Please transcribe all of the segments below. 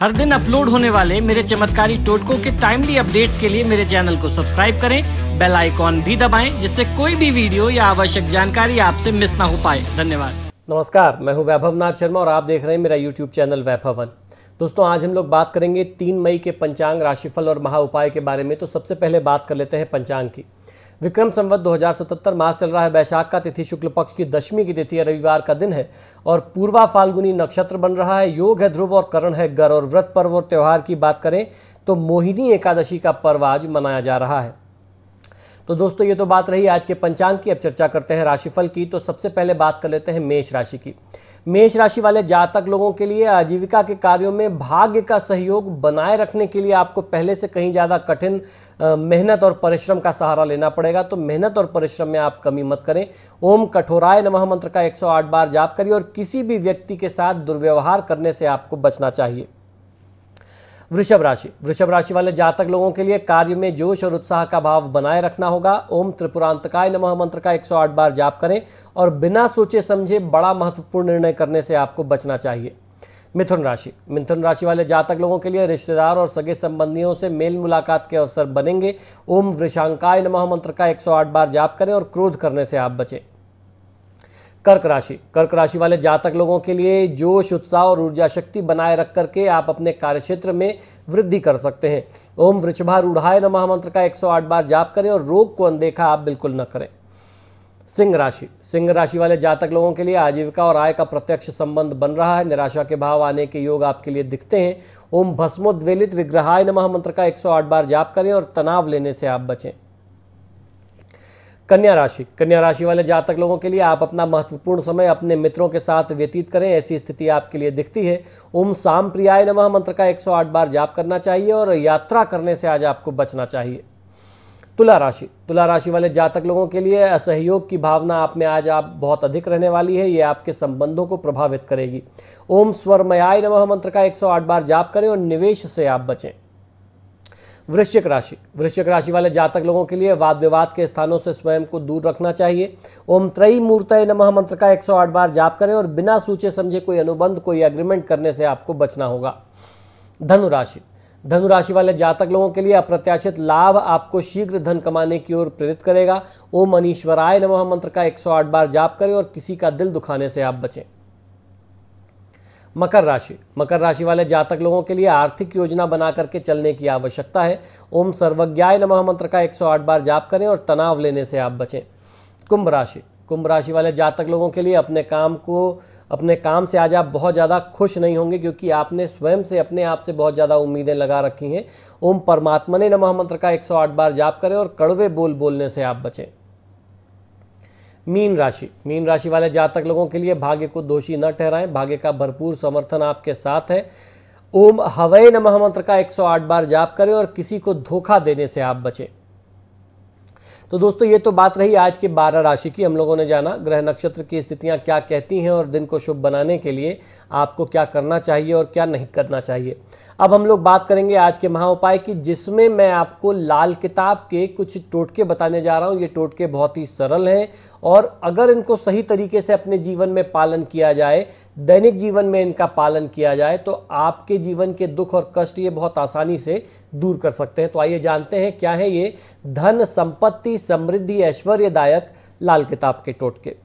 हर दिन अपलोड होने वाले मेरे चमत्कारी टोटकों के टाइमली अपडेट्स के लिए मेरे चैनल को सब्सक्राइब करें बेल आइकॉन भी दबाएँ, जिससे कोई भी वीडियो या आवश्यक जानकारी आपसे मिस ना हो पाए। धन्यवाद। नमस्कार, मैं हूँ वैभव नाथ शर्मा और आप देख रहे हैं मेरा यूट्यूब चैनल वैभवन दोस्तों, आज हम लोग बात करेंगे तीन मई के पंचांग राशिफल और महा उपाय के बारे में तो सबसे पहले बात कर लेते हैं पंचांग की। विक्रम संवत 2077 मास चल रहा है। वैशाख का तिथि शुक्ल पक्ष की दशमी की तिथि रविवार का दिन है और पूर्वा फाल्गुनी नक्षत्र बन रहा है। योग है, ध्रुव और करण है, गर और व्रत, पर्व और त्यौहार की बात करें तो मोहिनी एकादशी का पर्व आज मनाया जा रहा है। तो दोस्तों, ये तो बात रही आज के पंचांग की। अब चर्चा करते हैं राशिफल की। तो सबसे पहले बात कर लेते हैं मेष राशि की। मेष राशि वाले जातक लोगों के लिए आजीविका के कार्यों में भाग्य का सहयोग बनाए रखने के लिए आपको पहले से कहीं ज़्यादा कठिन मेहनत और परिश्रम का सहारा लेना पड़ेगा। तो मेहनत और परिश्रम में आप कमी मत करें। ओम कठोराय नमः मंत्र का 108 बार जाप करिए और किसी भी व्यक्ति के साथ दुर्व्यवहार करने से आपको बचना चाहिए। वृषभ राशि। वृषभ राशि वाले जातक लोगों के लिए कार्य में जोश और उत्साह का भाव बनाए रखना होगा। ओम त्रिपुरांतकाय नमः मंत्र का 108 बार जाप करें और बिना सोचे समझे बड़ा महत्वपूर्ण निर्णय करने से आपको बचना चाहिए। मिथुन राशि। मिथुन राशि वाले जातक लोगों के लिए रिश्तेदार और सगे संबंधियों से मेल मुलाकात के अवसर बनेंगे। ओम वृषांकाय नमः मंत्र का 108 बार जाप करें और क्रोध करने से आप बचें। कर्क राशि। कर्क राशि वाले जातक लोगों के लिए जोश, उत्साह और ऊर्जा शक्ति बनाए रख करके आप अपने कार्यक्षेत्र में वृद्धि कर सकते हैं। ओम वृषभा रूढ़ाय नमः मंत्र का 108 बार जाप करें और रोग को अनदेखा आप बिल्कुल न करें। सिंह राशि। सिंह राशि वाले जातक लोगों के लिए आजीविका और आय का प्रत्यक्ष संबंध बन रहा है। निराशा के भाव आने के योग आपके लिए दिखते हैं। ओम भस्मोद्वेलित विग्रहाय नमः मंत्र का 108 बार जाप करें और तनाव लेने से आप बचें। कन्या राशि। कन्या राशि वाले जातक लोगों के लिए आप अपना महत्वपूर्ण समय अपने मित्रों के साथ व्यतीत करें, ऐसी स्थिति आपके लिए दिखती है। ओम साम प्रियाय नमः मंत्र का 108 बार जाप करना चाहिए और यात्रा करने से आज आपको बचना चाहिए। तुला राशि। तुला राशि वाले जातक लोगों के लिए असहयोग की भावना आप में आज आप बहुत अधिक रहने वाली है, ये आपके संबंधों को प्रभावित करेगी। ओम स्वरमयाय नमः मंत्र का 108 बार जाप करें और निवेश से आप बचें। वृश्चिक राशि। वृश्चिक राशि वाले जातक लोगों के लिए वाद विवाद के स्थानों से स्वयं को दूर रखना चाहिए। ओम त्रयी मूर्त नमः मंत्र का 108 बार जाप करें और बिना सोचे समझे कोई अनुबंध, कोई एग्रीमेंट करने से आपको बचना होगा। धनु राशि। धनु राशि वाले जातक लोगों के लिए अप्रत्याशित लाभ आपको शीघ्र धन कमाने की ओर प्रेरित करेगा। ओम अनीश्वराय नमः मंत्र का 108 बार जाप करें और किसी का दिल दुखाने से आप बचें। मकर राशि। मकर राशि वाले जातक लोगों के लिए आर्थिक योजना बना करके चलने की आवश्यकता है। ओम सर्वज्ञाय नमः मंत्र का 108 बार जाप करें और तनाव लेने से आप बचें। कुंभ राशि। कुंभ राशि वाले जातक लोगों के लिए अपने काम को, अपने काम से आज आप बहुत ज़्यादा खुश नहीं होंगे क्योंकि आपने स्वयं से अपने आप से बहुत ज़्यादा उम्मीदें लगा रखी हैं। ओम परमात्मा ने नमः मंत्र का 108 बार जाप करें और कड़वे बोल बोलने से आप बचें। मीन राशि। मीन राशि वाले जातक लोगों के लिए भाग्य को दोषी न ठहराएँ। भाग्य का भरपूर समर्थन आपके साथ है। ओम हवय नमः मंत्र का 108 बार जाप करें और किसी को धोखा देने से आप बचें। तो दोस्तों, ये तो बात रही आज के बारह राशि की। हम लोगों ने जाना ग्रह नक्षत्र की स्थितियाँ क्या कहती हैं और दिन को शुभ बनाने के लिए आपको क्या करना चाहिए और क्या नहीं करना चाहिए। अब हम लोग बात करेंगे आज के महा उपाय की, जिसमें मैं आपको लाल किताब के कुछ टोटके बताने जा रहा हूँ। ये टोटके बहुत ही सरल हैं और अगर इनको सही तरीके से अपने जीवन में पालन किया जाए, दैनिक जीवन में इनका पालन किया जाए तो आपके जीवन के दुख और कष्ट ये बहुत आसानी से दूर कर सकते हैं। तो आइए जानते हैं क्या है ये। धन, संपत्ति, समृद्धि, ऐश्वर्यदायक लाल किताब के टोटके।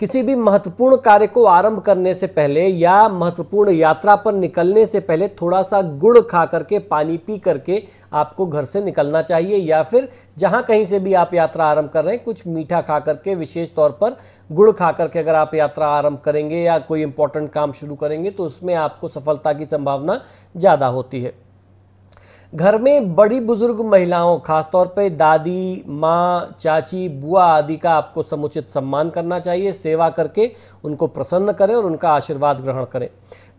किसी भी महत्वपूर्ण कार्य को आरंभ करने से पहले या महत्वपूर्ण यात्रा पर निकलने से पहले थोड़ा सा गुड़ खा करके, पानी पी करके आपको घर से निकलना चाहिए या फिर जहाँ कहीं से भी आप यात्रा आरंभ कर रहे हैं, कुछ मीठा खा करके, विशेष तौर पर गुड़ खा करके अगर आप यात्रा आरंभ करेंगे या कोई इंपॉर्टेंट काम शुरू करेंगे तो उसमें आपको सफलता की संभावना ज़्यादा होती है। घर में बड़ी बुज़ुर्ग महिलाओं, खासतौर पे दादी, माँ, चाची, बुआ आदि का आपको समुचित सम्मान करना चाहिए, सेवा करके उनको प्रसन्न करें और उनका आशीर्वाद ग्रहण करें।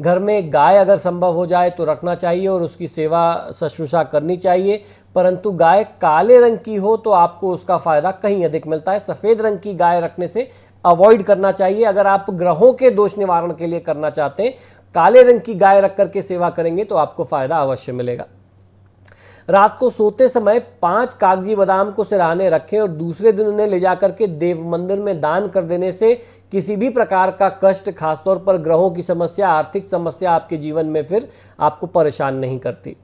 घर में गाय अगर संभव हो जाए तो रखना चाहिए और उसकी सेवा शुश्रूषा करनी चाहिए, परंतु गाय काले रंग की हो तो आपको उसका फ़ायदा कहीं अधिक मिलता है। सफ़ेद रंग की गाय रखने से अवॉइड करना चाहिए। अगर आप ग्रहों के दोष निवारण के लिए करना चाहते हैं, काले रंग की गाय रख करके सेवा करेंगे तो आपको फ़ायदा अवश्य मिलेगा। रात को सोते समय पाँच कागज़ी बादाम को सिराने रखें और दूसरे दिन उन्हें ले जाकर के देव मंदिर में दान कर देने से किसी भी प्रकार का कष्ट, खासतौर पर ग्रहों की समस्या, आर्थिक समस्या आपके जीवन में फिर आपको परेशान नहीं करती।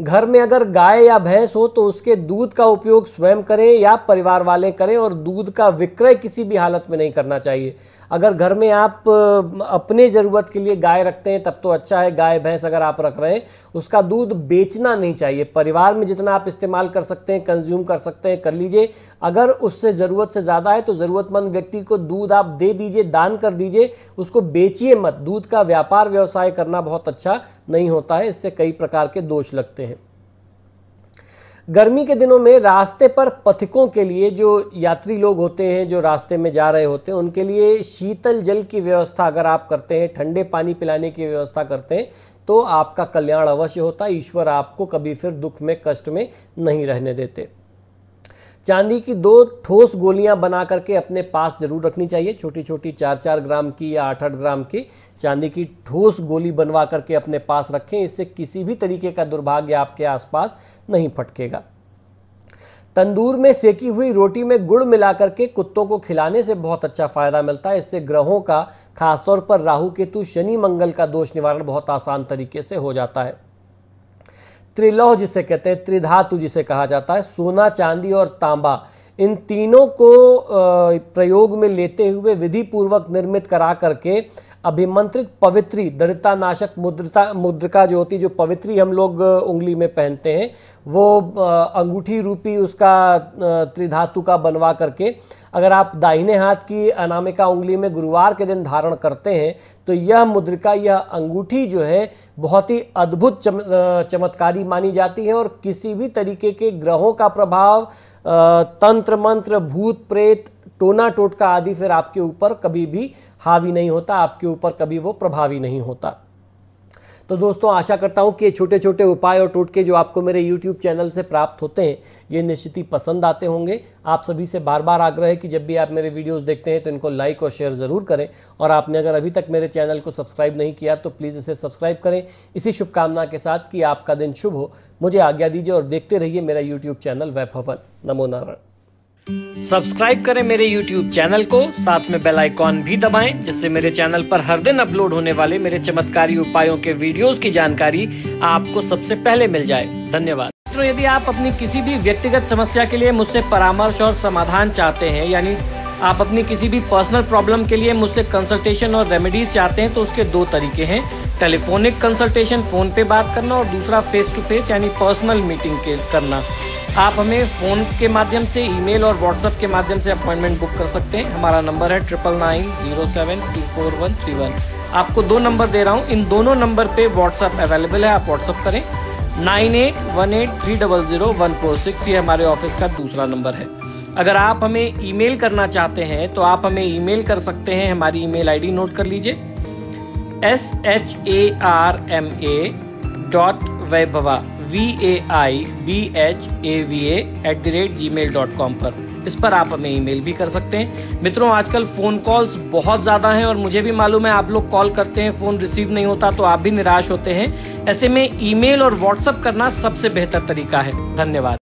घर में अगर गाय या भैंस हो तो उसके दूध का उपयोग स्वयं करें या परिवार वाले करें और दूध का विक्रय किसी भी हालत में नहीं करना चाहिए। अगर घर में आप अपने ज़रूरत के लिए गाय रखते हैं, तब तो अच्छा है। गाय, भैंस अगर आप रख रहे हैं, उसका दूध बेचना नहीं चाहिए। परिवार में जितना आप इस्तेमाल कर सकते हैं कंज्यूम कर सकते हैं, कर लीजिए। अगर उससे ज़रूरत से ज़्यादा है तो ज़रूरतमंद व्यक्ति को दूध आप दे दीजिए, दान कर दीजिए। उसको बेचिए मत। दूध का व्यापार व्यवसाय करना बहुत अच्छा नहीं होता है। इससे कई प्रकार के दोष लगते हैं। गर्मी के दिनों में रास्ते पर पथिकों के लिए जो यात्री लोग होते हैं, जो रास्ते में जा रहे होते हैं, उनके लिए शीतल जल की व्यवस्था अगर आप करते हैं, ठंडे पानी पिलाने की व्यवस्था करते हैं तो आपका कल्याण अवश्य होता है। ईश्वर आपको कभी फिर दुख में, कष्ट में नहीं रहने देते। चांदी की दो ठोस गोलियाँ बना करके अपने पास ज़रूर रखनी चाहिए। छोटी छोटी चार चार ग्राम की या आठ आठ ग्राम की चांदी की ठोस गोली बनवा करके अपने पास रखें। इससे किसी भी तरीके का दुर्भाग्य आपके आसपास नहीं फटकेगा। तंदूर में सेकी हुई रोटी में गुड़ मिला करके कुत्तों को खिलाने से बहुत अच्छा फ़ायदा मिलता है। इससे ग्रहों का, खासतौर पर राहु, केतु, शनि, मंगल का दोष निवारण बहुत आसान तरीके से हो जाता है। त्रिलोह जिसे कहते हैं, त्रिधातु जिसे कहा जाता है, सोना, चांदी और तांबा, इन तीनों को प्रयोग में लेते हुए विधि पूर्वक निर्मित करा करके अभिमंत्रित पवित्री दरिता नाशक मुद्रता, मुद्रिका जो होती है जो पवित्री हम लोग उंगली में पहनते हैं वो अंगूठी रूपी उसका त्रिधातु का बनवा करके अगर आप दाहिने हाथ की अनामिका उंगली में गुरुवार के दिन धारण करते हैं तो यह मुद्रिका यह अंगूठी जो है बहुत ही अद्भुत चम, चमत्कारी मानी जाती है और किसी भी तरीके के ग्रहों का प्रभाव तंत्र मंत्र भूत प्रेत टोना टोटका आदि फिर आपके ऊपर कभी भी हावी नहीं होता आपके ऊपर कभी वो प्रभावी नहीं होता। तो दोस्तों, आशा करता हूँ कि ये छोटे छोटे उपाय और टोटके जो आपको मेरे यूट्यूब चैनल से प्राप्त होते हैं, ये निश्चित ही पसंद आते होंगे। आप सभी से बार बार आग्रह है कि जब भी आप मेरे वीडियोस देखते हैं तो इनको लाइक और शेयर ज़रूर करें। और आपने अगर अभी तक मेरे चैनल को सब्सक्राइब नहीं किया तो प्लीज़ इसे सब्सक्राइब करें। इसी शुभकामना के साथ कि आपका दिन शुभ हो। मुझे आज्ञा दीजिए और देखते रहिए मेरा यूट्यूब चैनल वैभवन। नमो नारायण। सब्सक्राइब करें मेरे YouTube चैनल को, साथ में बेल आइकॉन भी दबाएँ, जिससे मेरे चैनल पर हर दिन अपलोड होने वाले मेरे चमत्कारी उपायों के वीडियोस की जानकारी आपको सबसे पहले मिल जाए। धन्यवाद। मित्रों, यदि आप अपनी किसी भी व्यक्तिगत समस्या के लिए मुझसे परामर्श और समाधान चाहते हैं, यानी आप अपनी किसी भी पर्सनल प्रॉब्लम के लिए मुझसे कंसल्टेशन और रेमेडीज चाहते हैं तो उसके दो तरीके हैं। टेलीफोनिक कंसल्टेशन फ़ोन पे बात करना और दूसरा फेस टू फेस यानी पर्सनल मीटिंग करना। आप हमें फ़ोन के माध्यम से ईमेल और व्हाट्सएप के माध्यम से अपॉइंटमेंट बुक कर सकते हैं। हमारा नंबर है triple nine zero seven two four one three one. आपको दो नंबर दे रहा हूँ। इन दोनों नंबर पे व्हाट्सएप अवेलेबल है। आप व्हाट्सएप करें। Nine eight one eight three double zero one four six. ये हमारे ऑफ़िस का दूसरा नंबर है। अगर आप हमें ईमेल करना चाहते हैं तो आप हमें ईमेल कर सकते हैं। हमारी ईमेल आईडी नोट कर लीजिए। S H A R M A dot Vaibhav V A I B H A V at the rate gmail dot com पर। इस पर आप हमें ईमेल भी कर सकते हैं। मित्रों, आजकल फ़ोन कॉल्स बहुत ज़्यादा हैं और मुझे भी मालूम है आप लोग कॉल करते हैं फ़ोन रिसीव नहीं होता तो आप भी निराश होते हैं। ऐसे में ईमेल और व्हाट्सअप करना सबसे बेहतर तरीका है। धन्यवाद।